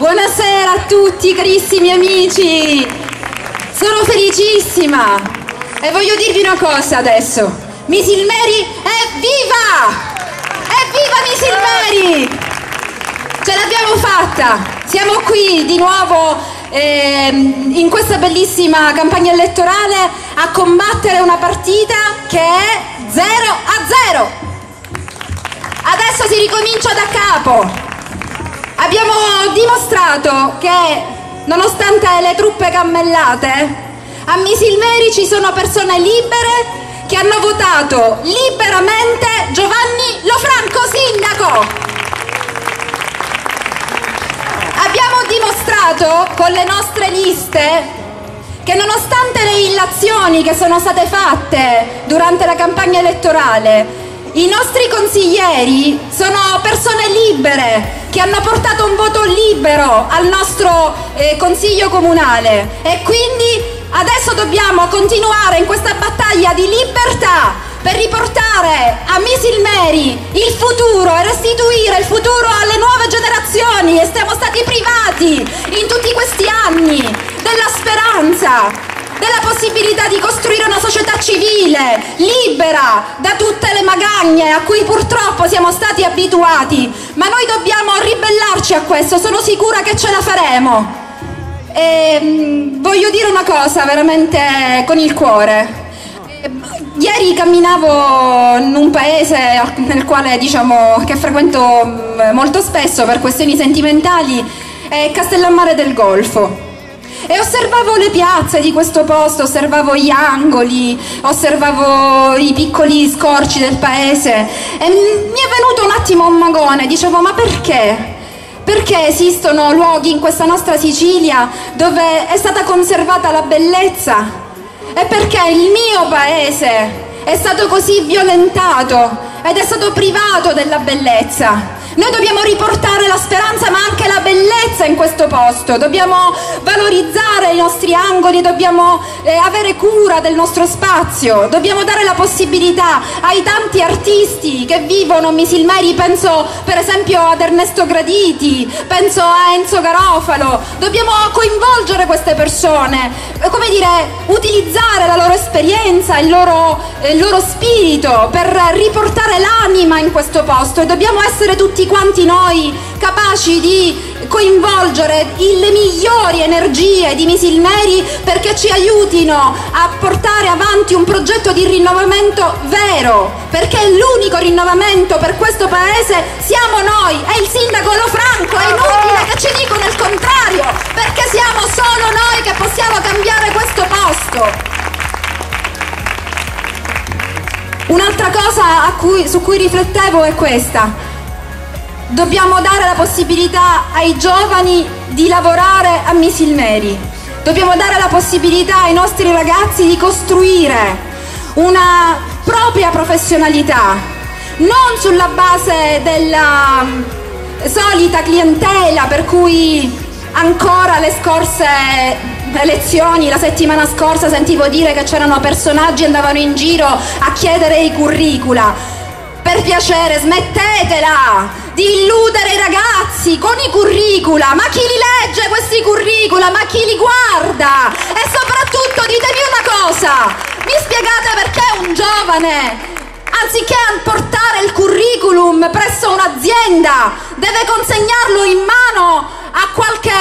Buonasera a tutti carissimi amici, sono felicissima e voglio dirvi una cosa adesso, Misilmeri è viva! È viva Misilmeri! Ce l'abbiamo fatta, siamo qui di nuovo eh, in questa bellissima campagna elettorale a combattere una partita che è 0 a 0. Adesso si ricomincia da capo. Abbiamo dimostrato che, nonostante le truppe cammellate, a Misilmeri ci sono persone libere che hanno votato liberamente Giovanni Lofranco sindaco. Abbiamo dimostrato con le nostre liste che nonostante le illazioni che sono state fatte durante la campagna elettorale, i nostri consiglieri sono persone libere che hanno portato un voto libero al nostro eh, consiglio comunale. E quindi adesso dobbiamo continuare in questa battaglia di libertà per riportare a Misilmeri il futuro e restituire il futuro alle nuove generazioni. E siamo stati privati in tutti questi anni della speranza della possibilità di costruire una società civile, libera da tutte le magagne a cui purtroppo siamo stati abituati, ma noi dobbiamo ribellarci a questo, sono sicura che ce la faremo. E, mm, voglio dire una cosa veramente con il cuore. Ieri camminavo in un paese nel quale diciamo che frequento mm, molto spesso per questioni sentimentali, è Castellammare del Golfo e osservavo le piazze di questo posto, osservavo gli angoli, osservavo i piccoli scorci del paese e mi è venuto un attimo un magone, dicevo ma perché? Perché esistono luoghi in questa nostra Sicilia dove è stata conservata la bellezza? E perché il mio paese è stato così violentato ed è stato privato della bellezza? Noi dobbiamo riportare la speranza ma anche la bellezza in questo posto, dobbiamo valorizzare i nostri angoli, dobbiamo eh, avere cura del nostro spazio, dobbiamo dare la possibilità ai tanti artisti che vivono Misilmeri, penso per esempio ad Ernesto Graditi, penso a Enzo Garofalo, dobbiamo coinvolgere queste persone, eh, come dire, utilizzare la loro esperienza, il loro, eh, il loro spirito per riportare l'anima in questo posto. E dobbiamo essere tutti tutti quanti noi capaci di coinvolgere le migliori energie di Misilmeri perché ci aiutino a portare avanti un progetto di rinnovamento vero, perché l'unico rinnovamento per questo paese siamo noi, è il sindaco Lofranco, è inutile che ci dicono il contrario, perché siamo solo noi che possiamo cambiare questo posto. Un'altra cosa cui, su cui riflettevo è questa. Dobbiamo dare la possibilità ai giovani di lavorare a Misilmeri. Dobbiamo dare la possibilità ai nostri ragazzi di costruire una propria professionalità, non sulla base della solita clientela per cui ancora le scorse elezioni, la settimana scorsa sentivo dire che c'erano personaggi che andavano in giro a chiedere i curricula. Per piacere, smettetela! Di illudere i ragazzi con i curricula, ma chi li legge questi curricula, ma chi li guarda? E soprattutto ditemi una cosa, mi spiegate perché un giovane anziché portare il curriculum presso un'azienda, deve consegnarlo in mano a qualche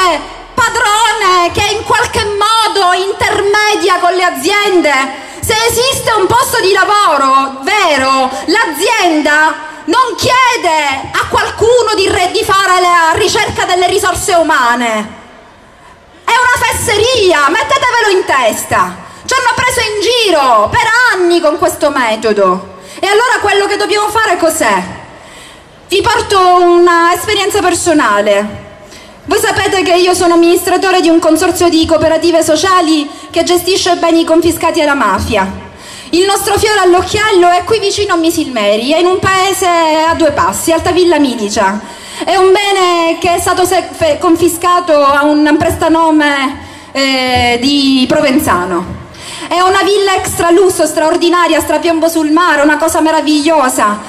padrone che in qualche modo intermedia con le aziende. Se esiste un posto di lavoro vero, l'azienda non chiede a qualcuno di, re, di fare la ricerca delle risorse umane. È una fesseria, mettetevelo in testa. Ci hanno preso in giro per anni con questo metodo. E allora quello che dobbiamo fare cos'è? Vi porto un'esperienza personale. Voi sapete che io sono amministratore di un consorzio di cooperative sociali che gestisce beni confiscati alla mafia. Il nostro fiore all'occhiello è qui vicino a Misilmeri, è in un paese a due passi, Altavilla Milicia. È un bene che è stato confiscato a un prestanome eh, di Provenzano. È una villa extra lusso, straordinaria, strapiombo sul mare, una cosa meravigliosa.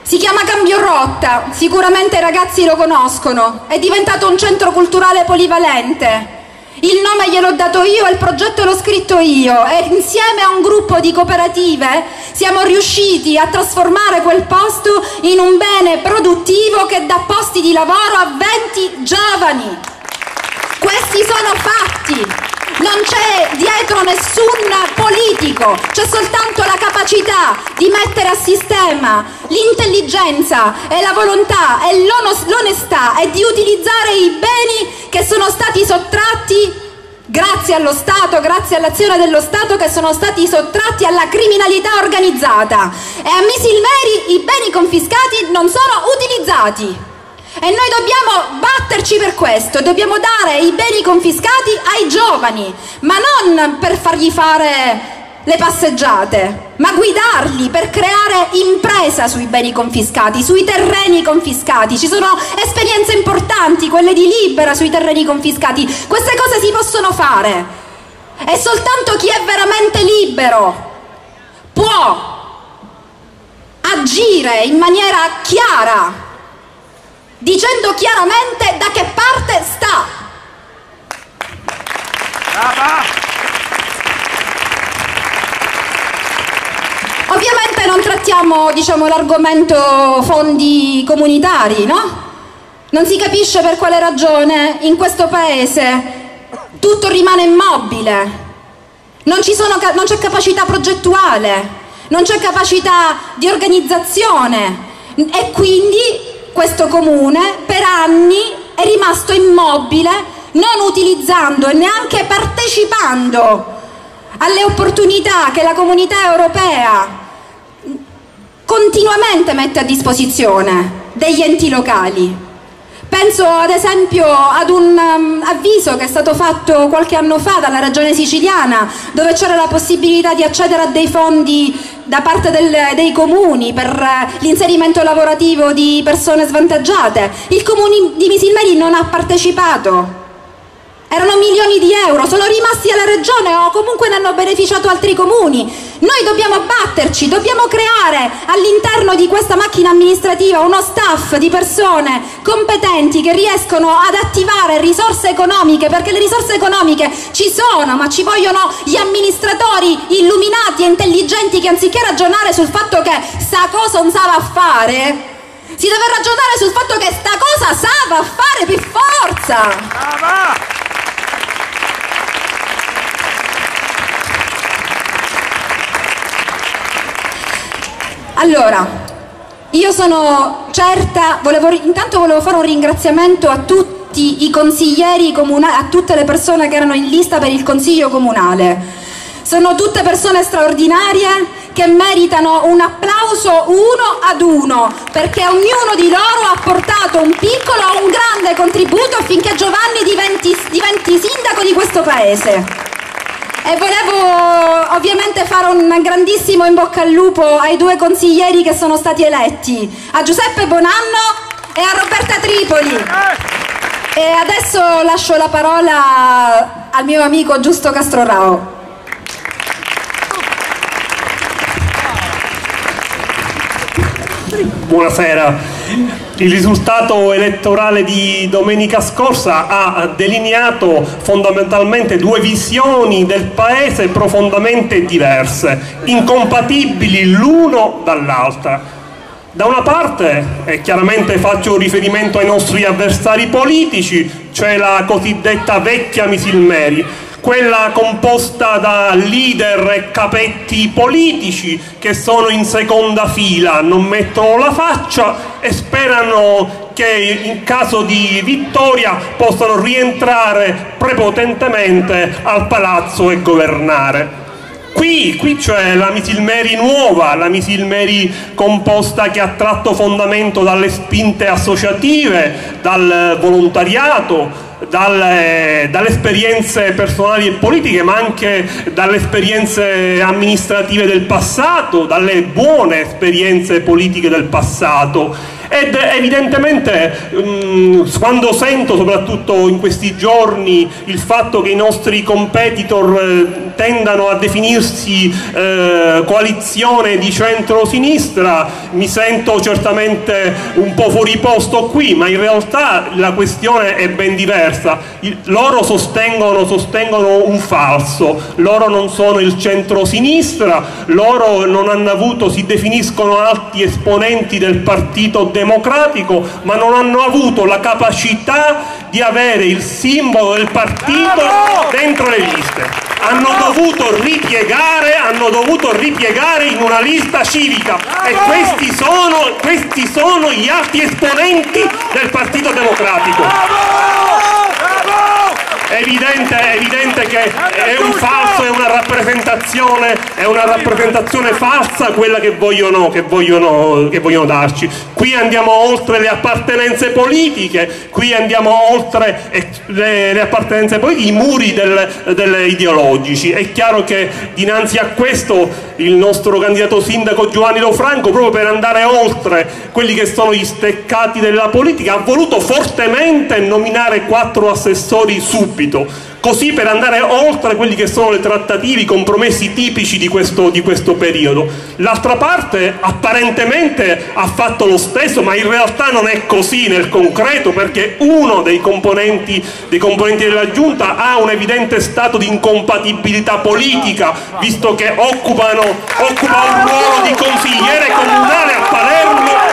Si chiama Cambio Rotta, sicuramente i ragazzi lo conoscono, è diventato un centro culturale polivalente. Il nome gliel'ho dato io il progetto l'ho scritto io. E insieme a un gruppo di cooperative siamo riusciti a trasformare quel posto in un bene produttivo che dà posti di lavoro a 20 giovani. Questi sono fatti. Non c'è dietro nessun politico, c'è soltanto la capacità di mettere a sistema l'intelligenza e la volontà e l'onestà e di utilizzare i beni che sono stati sottratti grazie allo Stato, grazie all'azione dello Stato che sono stati sottratti alla criminalità organizzata e a Misilmeri i beni confiscati non sono utilizzati. E noi dobbiamo batterci per questo, dobbiamo dare i beni confiscati ai giovani, ma non per fargli fare le passeggiate, ma guidarli per creare impresa sui beni confiscati, sui terreni confiscati. Ci sono esperienze importanti, quelle di Libera sui terreni confiscati. Queste cose si possono fare. E soltanto chi è veramente libero può agire in maniera chiara dicendo chiaramente da che parte sta. Brava! Ovviamente non trattiamo diciamo, l'argomento fondi comunitari, no? Non si capisce per quale ragione in questo paese tutto rimane immobile, non, c'è capacità progettuale, non c'è capacità di organizzazione e quindi questo comune per anni è rimasto immobile non utilizzando e neanche partecipando alle opportunità che la comunità europea continuamente mette a disposizione degli enti locali. Penso ad esempio ad un um, avviso che è stato fatto qualche anno fa dalla regione siciliana dove c'era la possibilità di accedere a dei fondi da parte del, dei comuni per uh, l'inserimento lavorativo di persone svantaggiate. Il comune di Misilmeri non ha partecipato erano milioni di euro, sono rimasti alla regione o comunque ne hanno beneficiato altri comuni. Noi dobbiamo batterci, dobbiamo creare all'interno di questa macchina amministrativa uno staff di persone competenti che riescono ad attivare risorse economiche, perché le risorse economiche ci sono, ma ci vogliono gli amministratori illuminati e intelligenti che anziché ragionare sul fatto che sta cosa non sa fare, si deve ragionare sul fatto che sta cosa sa a fare per forza! Brava! Allora, io sono certa, volevo, intanto volevo fare un ringraziamento a tutti i consiglieri comunali, a tutte le persone che erano in lista per il consiglio comunale. Sono tutte persone straordinarie che meritano un applauso uno ad uno perché ognuno di loro ha portato un piccolo o un grande contributo affinché Giovanni diventi, diventi sindaco di questo paese. E volevo ovviamente fare un grandissimo in bocca al lupo ai due consiglieri che sono stati eletti, a Giuseppe Bonanno e a Roberta Tripoli. E adesso lascio la parola al mio amico Giusto Castrorao. Buonasera. Il risultato elettorale di domenica scorsa ha delineato fondamentalmente due visioni del paese profondamente diverse, incompatibili l'uno dall'altra. Da una parte, e chiaramente faccio riferimento ai nostri avversari politici, cioè la cosiddetta vecchia Misilmeri, quella composta da leader e capetti politici che sono in seconda fila, non mettono la faccia e sperano che in caso di vittoria possano rientrare prepotentemente al palazzo e governare. Qui, qui c'è la Misilmeri nuova, la Misilmeri composta che ha tratto fondamento dalle spinte associative, dal volontariato, dalle, dalle, esperienze personali e politiche, ma anche dalle esperienze amministrative del passato, dalle buone esperienze politiche del passato ed evidentemente mh, mm, quando sento soprattutto in questi giorni il fatto che i nostri competitor eh, tendano a definirsi eh, coalizione di centro-sinistra mi sento certamente un po' fuori posto qui ma in realtà la questione è ben diversa. Loro sostengono, sostengono un falso. Loro non sono il centro-sinistra loro non hanno avuto, si definiscono alti esponenti del partito democratico ma non hanno avuto la capacità di avere il simbolo del partito dentro le liste. Hanno dovuto ripiegare, hanno dovuto ripiegare in una lista civica. E questi sono, questi sono gli alti esponenti del Partito Democratico. È evidente, è evidente, che è un falso, è una rappresentazione, è una rappresentazione falsa quella che vogliono, che, vogliono, che vogliono, darci. Qui andiamo oltre le appartenenze politiche, qui andiamo oltre le, le appartenenze politiche, i muri del, del ideologici. È chiaro che dinanzi a questo il nostro candidato sindaco Giovanni Lo Franco, proprio per andare oltre quelli che sono gli steccati della politica, ha voluto fortemente nominare quattro assessori subito così per andare oltre quelli che sono le trattative, i compromessi tipici di questo, di questo periodo. L'altra parte apparentemente ha fatto lo stesso, ma in realtà non è così nel concreto, perché uno dei componenti, dei componenti della Giunta ha un evidente stato di incompatibilità politica, visto che occupano, occupa un ruolo di consigliere comunale a Palermo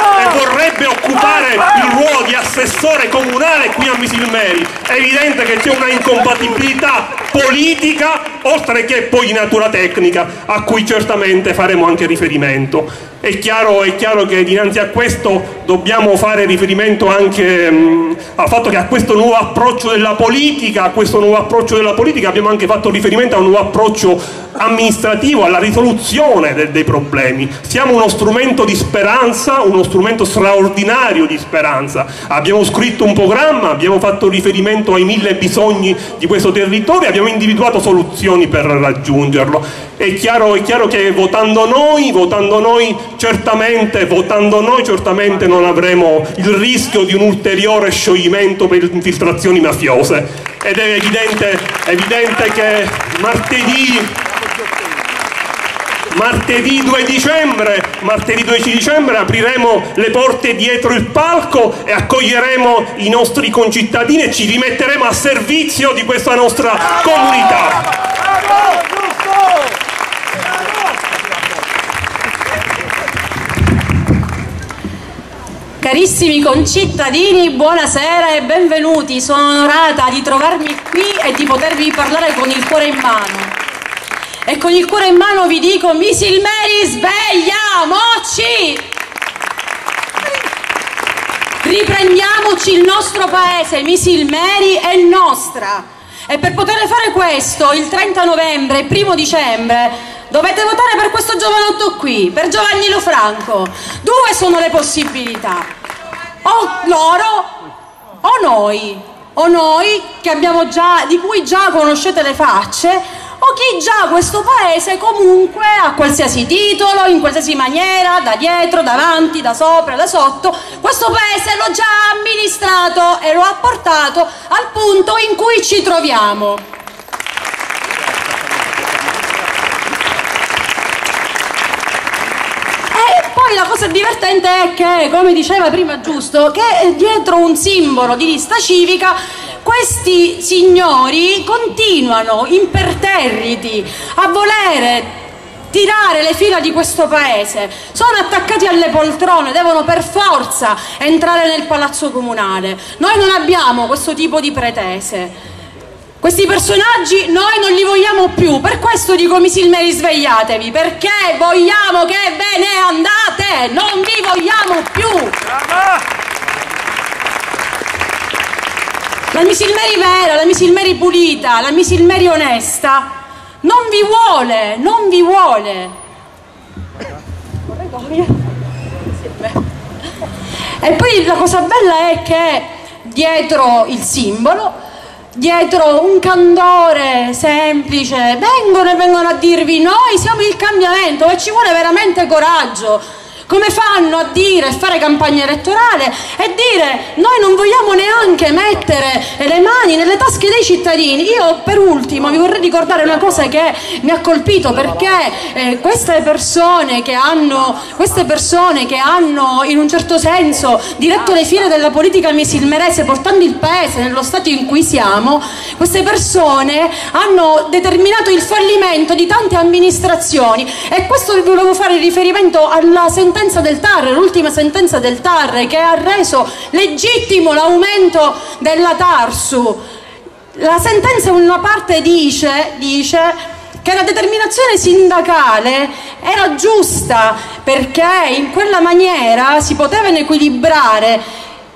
e vorrebbe occupare il ruolo di assessore comunale qui a Misilmeri. È evidente che c'è una incompatibilità politica oltre che poi di natura tecnica a cui certamente faremo anche riferimento. È chiaro, è chiaro che dinanzi a questo dobbiamo fare riferimento anche mh, al fatto che a questo nuovo approccio della politica, a questo nuovo approccio della politica abbiamo anche fatto riferimento a un nuovo approccio amministrativo, alla risoluzione de dei problemi. Siamo uno strumento di speranza, uno strumento straordinario di speranza. Abbiamo scritto un programma, abbiamo fatto riferimento ai mille bisogni di questo territorio, abbiamo individuato soluzioni per raggiungerlo. È chiaro, è chiaro che votando noi, votando noi certamente, votando noi certamente non avremo il rischio di un ulteriore scioglimento per infiltrazioni mafiose. Ed è evidente, evidente che martedì martedì 2 dicembre, martedì 2 dicembre apriremo le porte dietro il palco e accoglieremo i nostri concittadini e ci rimetteremo a servizio di questa nostra comunità. Carissimi concittadini, buonasera e benvenuti. Sono onorata di trovarmi qui e di potervi parlare con il cuore in mano. E con il cuore in mano vi dico Misilmeri svegliamoci! Riprendiamoci il nostro paese Misilmeri è nostra. E per poter fare questo il 30 novembre e 1 dicembre dovete votare per questo giovanotto qui per Giovanni Lo Franco. Due sono le possibilità o loro? O noi? O noi già, di cui già conoscete le facce? O chi già questo paese comunque a qualsiasi titolo, in qualsiasi maniera, da dietro, davanti, da sopra, da sotto, questo paese l'ho già amministrato e lo ha portato al punto in cui ci troviamo. E poi la cosa divertente è che, come diceva prima giusto, che dietro un simbolo di lista civica questi signori continuano imperterriti a volere tirare le fila di questo paese, sono attaccati alle poltrone, devono per forza entrare nel palazzo comunale. Noi non abbiamo questo tipo di pretese. Questi personaggi noi non li vogliamo più, per questo dico misilmeri svegliatevi, perché vogliamo che ve ne andate, non vi vogliamo più. La Misilmeri vera, la Misilmeri pulita, la Misilmeri onesta non vi vuole, non vi vuole. E poi la cosa bella è che dietro il simbolo, dietro un candore semplice, vengono e vengono a dirvi noi siamo il cambiamento e ci vuole veramente coraggio come fanno a dire e fare campagna elettorale e dire noi non vogliamo neanche mettere le mani nelle tasche dei cittadini. Io per ultimo vi vorrei ricordare una cosa che mi ha colpito perché eh, queste, persone hanno, queste persone che hanno in un certo senso diretto le file della politica misilmerese portando il paese nello stato in cui siamo, queste persone hanno determinato il fallimento di tante amministrazioni e questo volevo fare riferimento alla sentenza sentenza del TAR, l'ultima sentenza del TAR che ha reso legittimo l'aumento della TARSU. La sentenza in una parte dice, dice che la determinazione sindacale era giusta perché in quella maniera si potevano equilibrare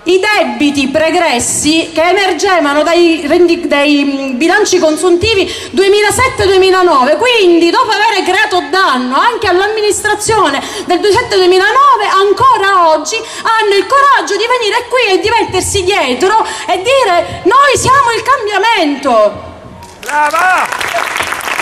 i debiti pregressi che emergevano dai, dai bilanci consuntivi 2007-2009, quindi dopo aver creato danno anche all'amministrazione del 2007-2009, ancora oggi hanno il coraggio di venire qui e di mettersi dietro e dire noi siamo il cambiamento. Brava!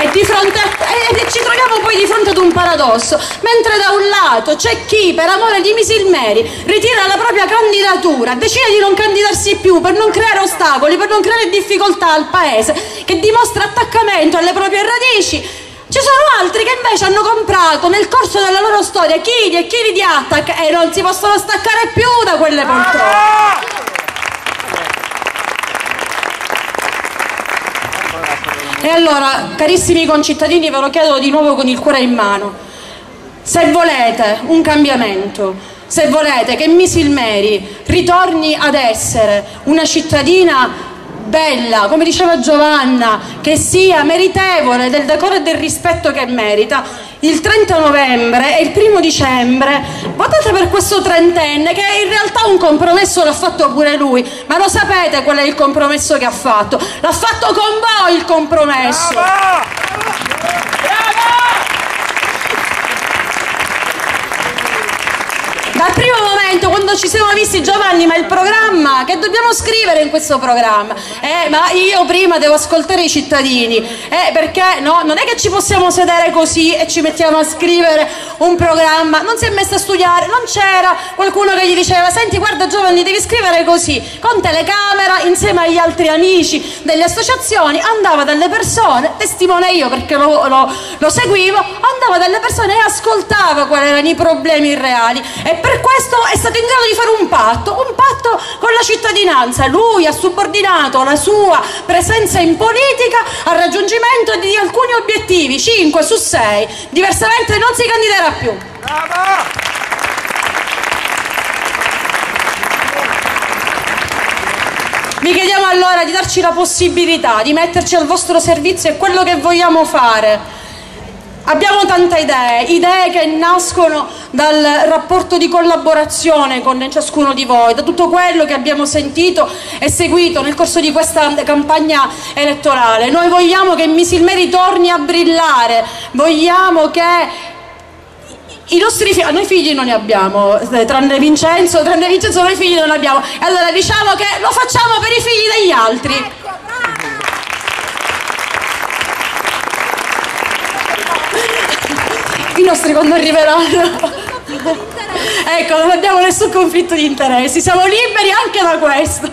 E, fronte, e, ci troviamo poi di fronte ad un paradosso, mentre da un lato c'è chi per amore di Misilmeri ritira la propria candidatura, decide di non candidarsi più per non creare ostacoli, per non creare difficoltà al paese, che dimostra attaccamento alle proprie radici, ci sono altri che invece hanno comprato nel corso della loro storia chili e chili di attack e non si possono staccare più da quelle poltrone. E allora, carissimi concittadini, ve lo chiedo di nuovo con il cuore in mano. Se volete un cambiamento, se volete che Misilmeri ritorni ad essere una cittadina bella, come diceva Giovanna, che sia meritevole del decoro e del rispetto che merita, il 30 novembre e il primo dicembre votate per questo trentenne che in realtà un compromesso l'ha fatto pure lui, ma lo sapete qual è il compromesso che ha fatto? L'ha fatto con voi il compromesso! Brava! Brava! Dal primo quando ci siamo visti Giovanni, ma il programma, che dobbiamo scrivere in questo programma? Eh, ma io prima devo ascoltare i cittadini, eh, perché no, non è che ci possiamo sedere così e ci mettiamo a scrivere un programma, non si è messo a studiare, non c'era qualcuno che gli diceva, senti guarda Giovanni devi scrivere così, con telecamera, insieme agli altri amici delle associazioni, andava dalle persone, testimone io perché lo, lo, lo seguivo, andava dalle persone e ascoltava quali erano i problemi reali. E per questo è stato in grado di fare un patto, un patto con la cittadinanza. Lui ha subordinato la sua presenza in politica al raggiungimento di alcuni obiettivi, 5 su 6, diversamente non si candiderà più. Bravo! Vi chiediamo allora di darci la possibilità di metterci al vostro servizio e quello che vogliamo fare Abbiamo tante idee, idee che nascono dal rapporto di collaborazione con ciascuno di voi, da tutto quello che abbiamo sentito e seguito nel corso di questa campagna elettorale. Noi vogliamo che Misilmeri torni a brillare, vogliamo che i nostri figli, noi figli non ne abbiamo, eh, tranne Vincenzo, tranne Vincenzo noi figli non ne abbiamo. Allora diciamo che lo facciamo per i figli degli altri. I nostri quando arriveranno. Ecco non abbiamo nessun conflitto di interessi siamo liberi anche da questo.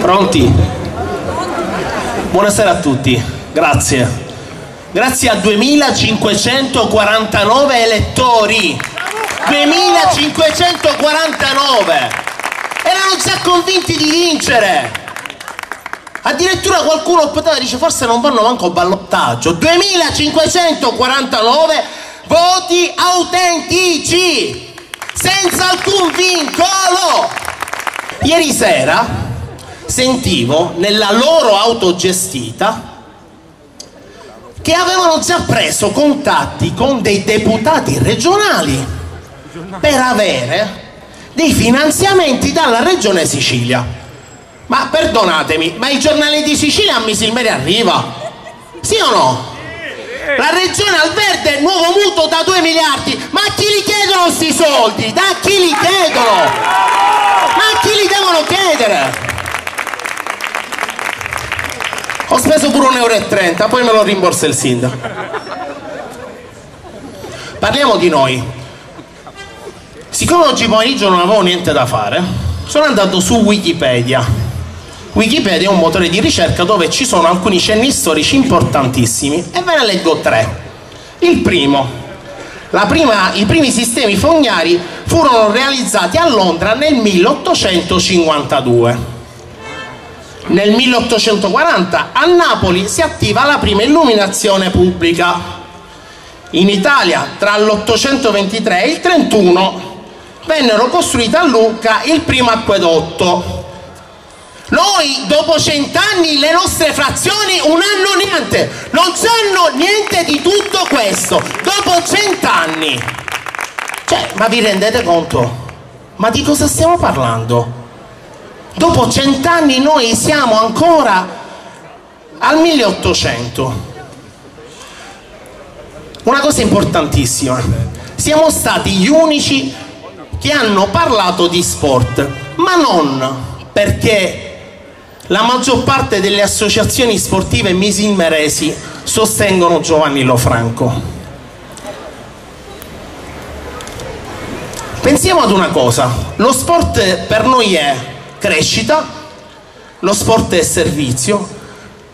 Pronti? buonasera a tutti grazie. Grazie a 2549 elettori. 2549 erano già convinti di vincere Addirittura qualcuno poteva dire forse non vanno manco ballottaggio. 2549 voti autentici, senza alcun vincolo. Ieri sera sentivo nella loro autogestita che avevano già preso contatti con dei deputati regionali per avere dei finanziamenti dalla regione Sicilia. Ma perdonatemi, ma il giornale di Sicilia a Misilmeri arriva? Sì o no? La regione al verde, nuovo mutuo da 2 miliardi, ma a chi li chiedono questi soldi? Da chi li chiedono? Ma a chi li devono chiedere? Ho speso pure 1,30 euro, poi me lo rimborsa il sindaco. Parliamo di noi. Siccome oggi pomeriggio non avevo niente da fare, sono andato su Wikipedia. Wikipedia è un motore di ricerca dove ci sono alcuni cenni storici importantissimi e ve ne leggo tre. Il primo, prima, i primi sistemi fognari furono realizzati a Londra nel 1852. Nel 1840 a Napoli si attiva la prima illuminazione pubblica. In Italia tra l'823 e il 31 vennero costruite a Lucca il primo acquedotto. Noi dopo cent'anni le nostre frazioni un anno niente, non sanno niente di tutto questo, dopo cent'anni. Cioè, ma vi rendete conto? Ma di cosa stiamo parlando? Dopo cent'anni noi siamo ancora al 1800. Una cosa importantissima, siamo stati gli unici che hanno parlato di sport, ma non perché la maggior parte delle associazioni sportive misilmeresi sostengono Giovanni Lofranco. Pensiamo ad una cosa, lo sport per noi è crescita, lo sport è servizio,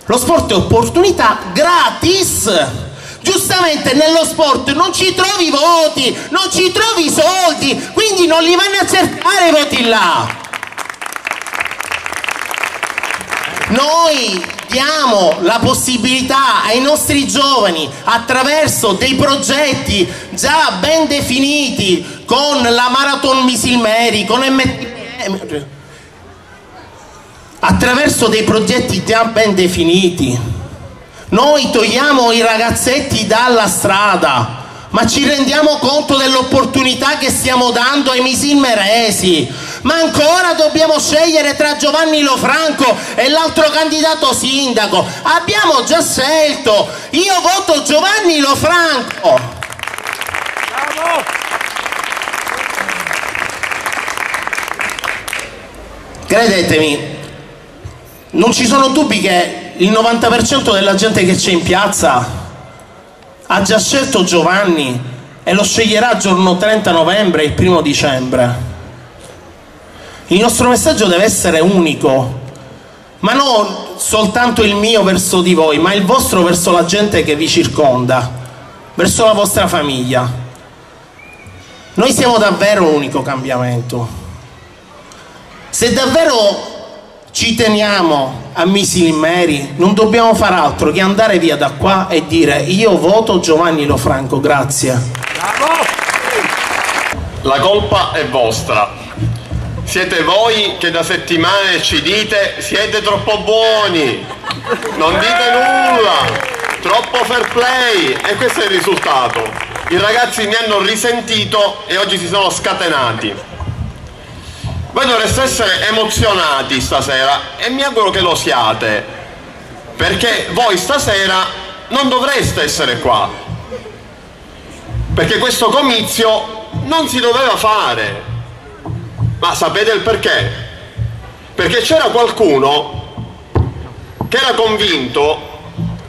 lo sport è opportunità gratis. Giustamente nello sport non ci trovi voti, non ci trovi soldi, quindi non li vanno a cercare i voti là. Noi diamo la possibilità ai nostri giovani attraverso dei progetti già ben definiti con la Marathon Misilmeri, con MTM attraverso dei progetti già ben definiti. Noi togliamo i ragazzetti dalla strada, ma ci rendiamo conto dell'opportunità che stiamo dando ai misilmeresi. Ma ancora dobbiamo scegliere tra Giovanni Lofranco e l'altro candidato sindaco. Abbiamo già scelto. Io voto Giovanni Lofranco. Credetemi, non ci sono dubbi che il 90% della gente che c'è in piazza ha già scelto Giovanni e lo sceglierà giorno 30 novembre e il primo dicembre. Il nostro messaggio deve essere unico, ma non soltanto il mio verso di voi, ma il vostro verso la gente che vi circonda, verso la vostra famiglia. Noi siamo davvero un unico cambiamento. Se davvero ci teniamo a Missili Mary, non dobbiamo far altro che andare via da qua e dire io voto Giovanni Lofranco, grazie. La colpa è vostra. Siete voi che da settimane ci dite siete troppo buoni, non dite nulla, troppo fair play e questo è il risultato. I ragazzi mi hanno risentito e oggi si sono scatenati. Voi dovreste essere emozionati stasera e mi auguro che lo siate, perché voi stasera non dovreste essere qua, perché questo comizio non si doveva fare. Ma sapete il perché? Perché c'era qualcuno che era convinto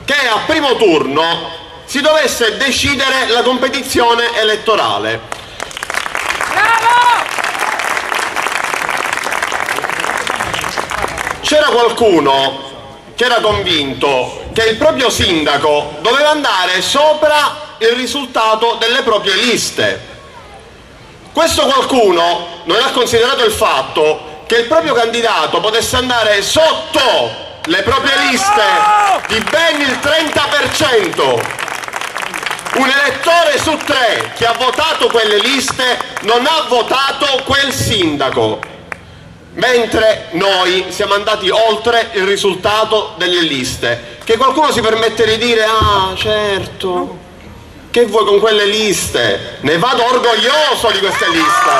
che a primo turno si dovesse decidere la competizione elettorale. C'era qualcuno che era convinto che il proprio sindaco doveva andare sopra il risultato delle proprie liste. Questo qualcuno non ha considerato il fatto che il proprio candidato potesse andare sotto le proprie liste di ben il 30%. Un elettore su tre che ha votato quelle liste non ha votato quel sindaco mentre noi siamo andati oltre il risultato delle liste. Che qualcuno si permette di dire, ah certo, che vuoi con quelle liste? Ne vado orgoglioso di queste liste.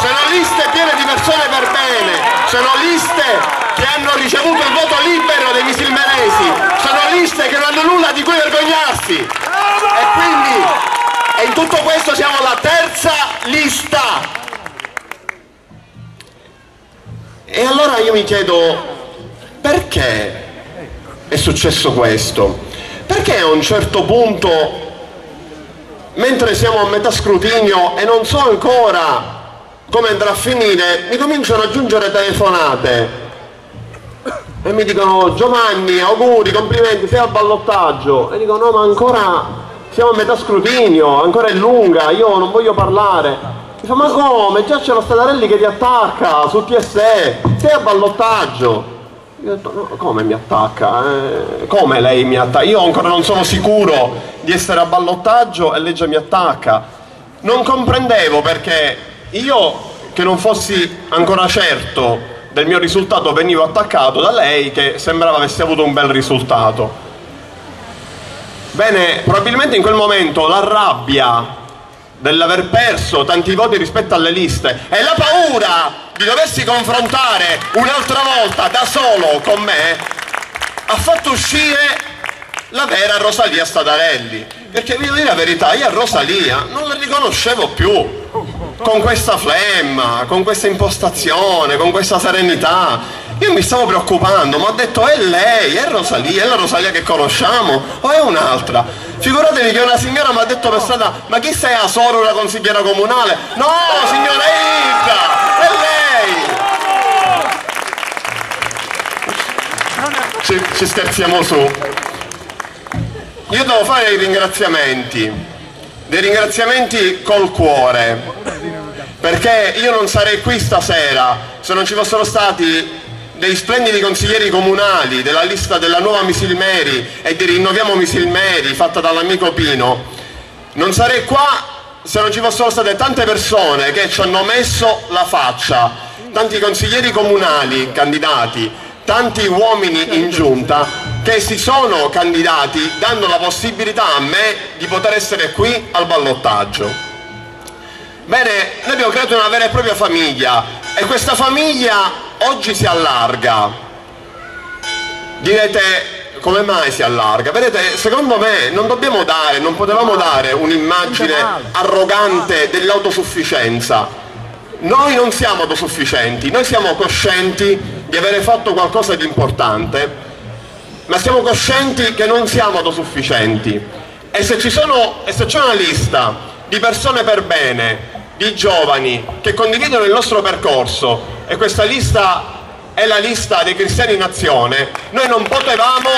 Sono liste piene di persone per bene, sono liste che hanno ricevuto il voto libero dei misilmeresi, sono liste che non hanno nulla di cui vergognarsi. E quindi, e in tutto questo siamo la terza lista E allora io mi chiedo perché? è successo questo? Perché a un certo punto, mentre siamo a metà scrutinio e non so ancora come andrà a finire, mi cominciano a giungere telefonate e mi dicono Giovanni, auguri, complimenti, sei al ballottaggio e dico no ma ancora siamo a metà scrutinio, ancora è lunga, io non voglio parlare. Mi fa ma come? Già c'è lo Stadarelli che ti attacca sul TSE, sei a ballottaggio. Io ho detto, no, come mi attacca? Eh, come lei mi attacca? Io ancora non sono sicuro di essere a ballottaggio e lei già mi attacca. Non comprendevo perché io, che non fossi ancora certo del mio risultato, venivo attaccato da lei che sembrava avesse avuto un bel risultato. Bene, probabilmente in quel momento la rabbia dell'aver perso tanti voti rispetto alle liste e la paura di doversi confrontare un'altra volta da solo con me ha fatto uscire la vera Rosalia Stadarelli perché vi dire la verità io a Rosalia non la riconoscevo più con questa flemma, con questa impostazione, con questa serenità. Io mi stavo preoccupando, ma ho detto è lei, è Rosalia, è la Rosalia che conosciamo o è un'altra? Figuratevi che una signora mi ha detto per strada, ma chi sei a Soro, una consigliera comunale? No, signora Ida, è lei! Ci, ci scherziamo su. Io devo fare i ringraziamenti dei ringraziamenti col cuore, perché io non sarei qui stasera se non ci fossero stati dei splendidi consiglieri comunali della lista della nuova Misilmeri e di Rinnoviamo Misilmeri fatta dall'amico Pino. Non sarei qua se non ci fossero state tante persone che ci hanno messo la faccia, tanti consiglieri comunali candidati, tanti uomini in giunta che si sono candidati dando la possibilità a me di poter essere qui al ballottaggio. Bene, noi abbiamo creato una vera e propria famiglia e questa famiglia oggi si allarga. Direte come mai si allarga? Vedete, secondo me non dobbiamo dare, non potevamo dare un'immagine arrogante dell'autosufficienza. Noi non siamo autosufficienti, noi siamo coscienti di avere fatto qualcosa di importante ma siamo coscienti che non siamo autosufficienti. E se, c'è una lista di persone per bene, di giovani che condividono il nostro percorso e questa lista è la lista dei cristiani in azione, noi non potevamo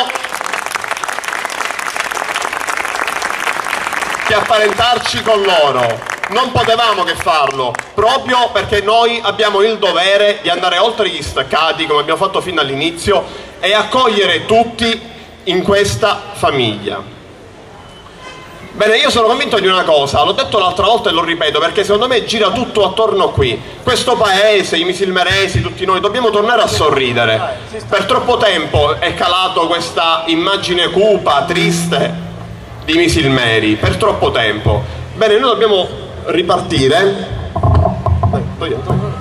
che apparentarci con loro, non potevamo che farlo, proprio perché noi abbiamo il dovere di andare oltre gli staccati, come abbiamo fatto fin dall'inizio, e accogliere tutti in questa famiglia. Bene, io sono convinto di una cosa, l'ho detto l'altra volta e lo ripeto perché secondo me gira tutto attorno qui. Questo paese, i misilmeresi, tutti noi, dobbiamo tornare a sorridere. Per troppo tempo è calato questa immagine cupa, triste di misilmeri, per troppo tempo. Bene, noi dobbiamo ripartire. Noi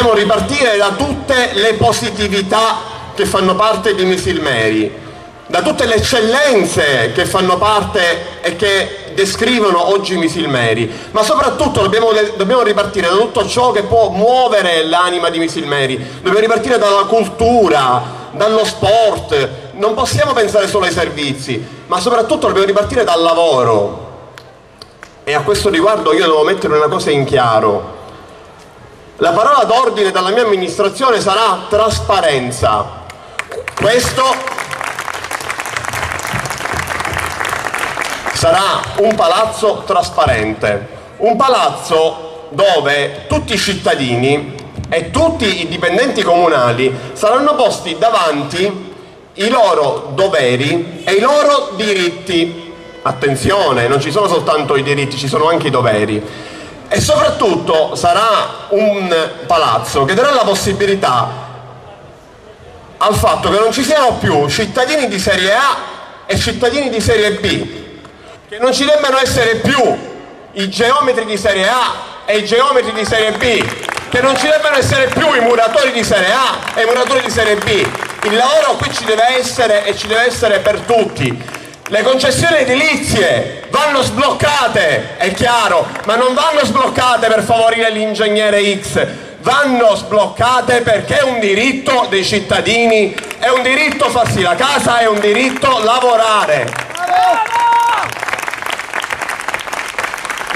dobbiamo ripartire da tutte le positività che fanno parte di Misilmeri, da tutte le eccellenze che fanno parte e che descrivono oggi Misilmeri, ma soprattutto dobbiamo, dobbiamo ripartire da tutto ciò che può muovere l'anima di Misilmeri, dobbiamo ripartire dalla cultura, dallo sport, non possiamo pensare solo ai servizi, ma soprattutto dobbiamo ripartire dal lavoro. E a questo riguardo io devo mettere una cosa in chiaro. La parola d'ordine dalla mia amministrazione sarà trasparenza. Questo sarà un palazzo trasparente, un palazzo dove tutti i cittadini e tutti i dipendenti comunali saranno posti davanti i loro doveri e i loro diritti. Attenzione, non ci sono soltanto i diritti, ci sono anche i doveri e soprattutto sarà un palazzo che darà la possibilità al fatto che non ci siano più cittadini di serie A e cittadini di serie B, che non ci debbano essere più i geometri di serie A e i geometri di serie B, che non ci debbano essere più i muratori di serie A e i muratori di serie B. Il lavoro qui ci deve essere e ci deve essere per tutti Le concessioni edilizie vanno sbloccate, è chiaro, ma non vanno sbloccate per favorire l'ingegnere X, vanno sbloccate perché è un diritto dei cittadini, è un diritto farsi la casa, è un diritto lavorare.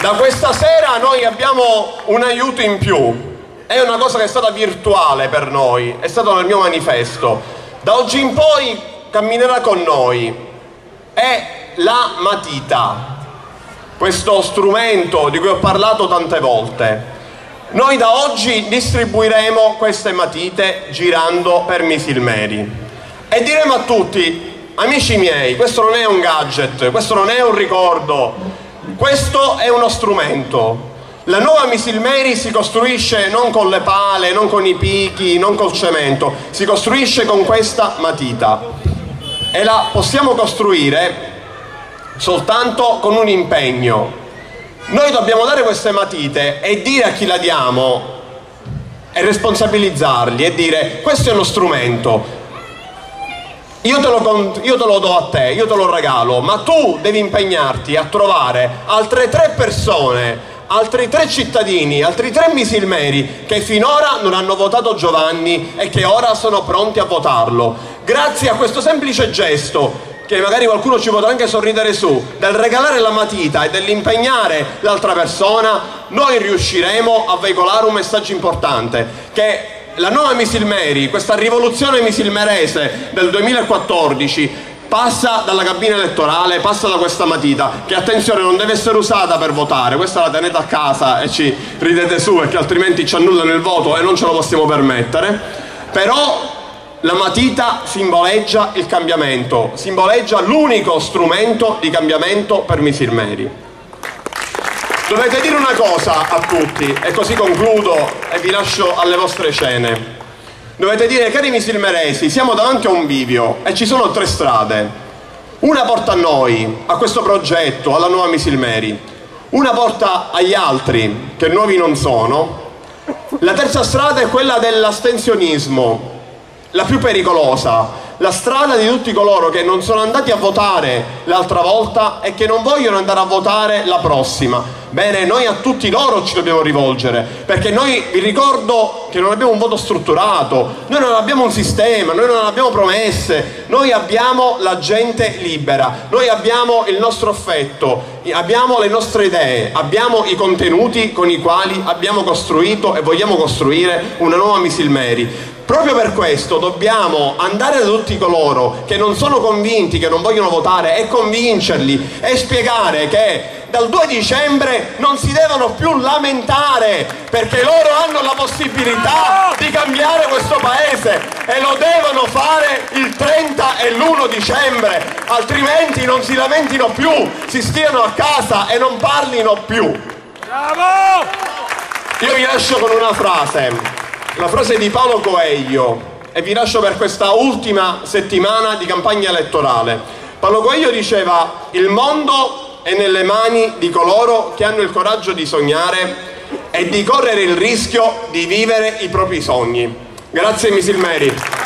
Da questa sera noi abbiamo un aiuto in più, è una cosa che è stata virtuale per noi, è stato nel mio manifesto. Da oggi in poi camminerà con noi è la matita, questo strumento di cui ho parlato tante volte. Noi da oggi distribuiremo queste matite girando per Misilmeri e diremo a tutti, amici miei, questo non è un gadget, questo non è un ricordo, questo è uno strumento. La nuova Misilmeri si costruisce non con le pale, non con i picchi, non col cemento, si costruisce con questa matita e la possiamo costruire soltanto con un impegno. Noi dobbiamo dare queste matite e dire a chi la diamo e responsabilizzarli e dire questo è uno strumento, io te, lo, io te, lo, do a te, io te lo regalo, ma tu devi impegnarti a trovare altre tre persone altri tre cittadini, altri tre misilmeri che finora non hanno votato Giovanni e che ora sono pronti a votarlo. Grazie a questo semplice gesto che magari qualcuno ci potrà anche sorridere su, del regalare la matita e dell'impegnare l'altra persona, noi riusciremo a veicolare un messaggio importante, che la nuova Misilmeri, questa rivoluzione misilmerese del 2014, passa dalla cabina elettorale, passa da questa matita, che attenzione non deve essere usata per votare, questa la tenete a casa e ci ridete su perché altrimenti ci annullano il voto e non ce lo possiamo permettere, però la matita simboleggia il cambiamento, simboleggia l'unico strumento di cambiamento per Misilmeri. Dovete dire una cosa a tutti e così concludo e vi lascio alle vostre scene. Dovete dire, cari misilmeresi, siamo davanti a un bivio e ci sono tre strade. Una porta a noi, a questo progetto, alla nuova Misilmeri. Una porta agli altri, che nuovi non sono. La terza strada è quella dell'astensionismo, la più pericolosa, la strada di tutti coloro che non sono andati a votare l'altra volta e che non vogliono andare a votare la prossima. Bene, noi a tutti loro ci dobbiamo rivolgere, perché noi vi ricordo che non abbiamo un voto strutturato, noi non abbiamo un sistema, noi non abbiamo promesse, noi abbiamo la gente libera, noi abbiamo il nostro affetto, abbiamo le nostre idee, abbiamo i contenuti con i quali abbiamo costruito e vogliamo costruire una nuova Misilmeri. Proprio per questo dobbiamo andare da tutti coloro che non sono convinti, che non vogliono votare e convincerli e spiegare che dal 2 dicembre non si devono più lamentare perché loro hanno la possibilità di cambiare questo paese e lo devono fare il 30 e l'1 dicembre altrimenti non si lamentino più si stiano a casa e non parlino più Bravo! io vi lascio con una frase la frase di Paolo Coelho e vi lascio per questa ultima settimana di campagna elettorale. Paolo Coelho diceva il mondo è nelle mani di coloro che hanno il coraggio di sognare e di correre il rischio di vivere i propri sogni. Grazie Misilmeri.